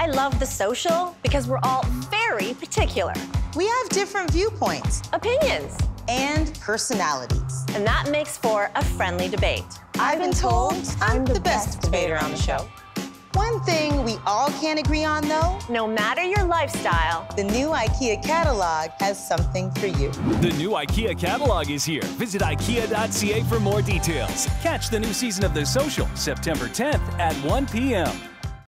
I love the social because we're all very particular. We have different viewpoints, Opinions. and personalities. And that makes for a friendly debate. I've been told I'm the best debater on the show. One thing we all can't agree on, though, No matter your lifestyle, the new IKEA catalog has something for you. The new IKEA catalog is here. Visit IKEA.ca for more details. Catch the new season of The Social September 10th at 1 p.m.